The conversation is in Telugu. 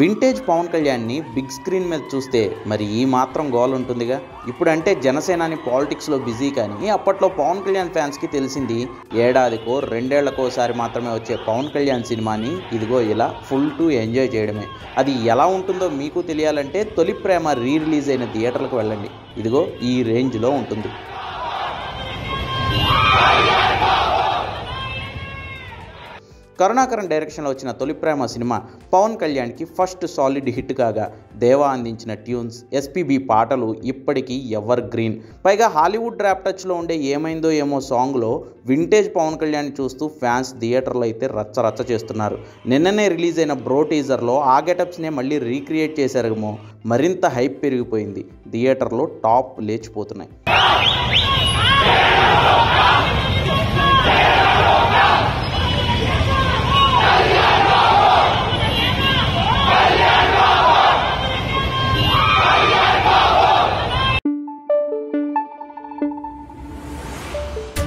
వింటేజ్ పవన్ కళ్యాణ్ని బిగ్ స్క్రీన్ మీద చూస్తే మరి ఈ మాత్రం గోల్ ఉంటుందిగా? ఇప్పుడంటే జనసేనాని పాలిటిక్స్లో బిజీ కానీ అప్పట్లో పవన్ కళ్యాణ్ ఫ్యాన్స్కి తెలిసింది ఏడాదికో రెండేళ్ళకోసారి మాత్రమే వచ్చే పవన్ కళ్యాణ్ సినిమాని ఇదిగో ఇలా ఫుల్ టు ఎంజాయ్ చేయడమే. అది ఎలా ఉంటుందో మీకు తెలియాలంటే తొలి ప్రేమ రీ రిలీజ్ అయిన థియేటర్లకు వెళ్ళండి. ఇదిగో ఈ రేంజ్లో ఉంటుంది. కరుణాకరన్ డైరెక్షన్లో వచ్చిన తొలి ప్రేమ సినిమా పవన్ కళ్యాణ్కి ఫస్ట్ సాలిడ్ హిట్ కాగా దేవా అందించిన ట్యూన్స్ ఎస్పీబీ పాటలు ఇప్పటికీ ఎవర్ గ్రీన్. పైగా హాలీవుడ్ ర్యాప్ టచ్లో ఉండే ఏమైందో ఏమో సాంగ్లో వింటేజ్ పవన్ కళ్యాణ్ చూస్తూ ఫ్యాన్స్ థియేటర్లో అయితే రచ్చ రచ్చ చేస్తున్నారు. నిన్ననే రిలీజ్ అయిన బ్రో టీజర్లో ఆ గెటప్స్నే మళ్ళీ రీక్రియేట్ చేశారేమో మరింత హైప్ పెరిగిపోయింది. థియేటర్లో టాప్ లేచిపోతున్నాయి.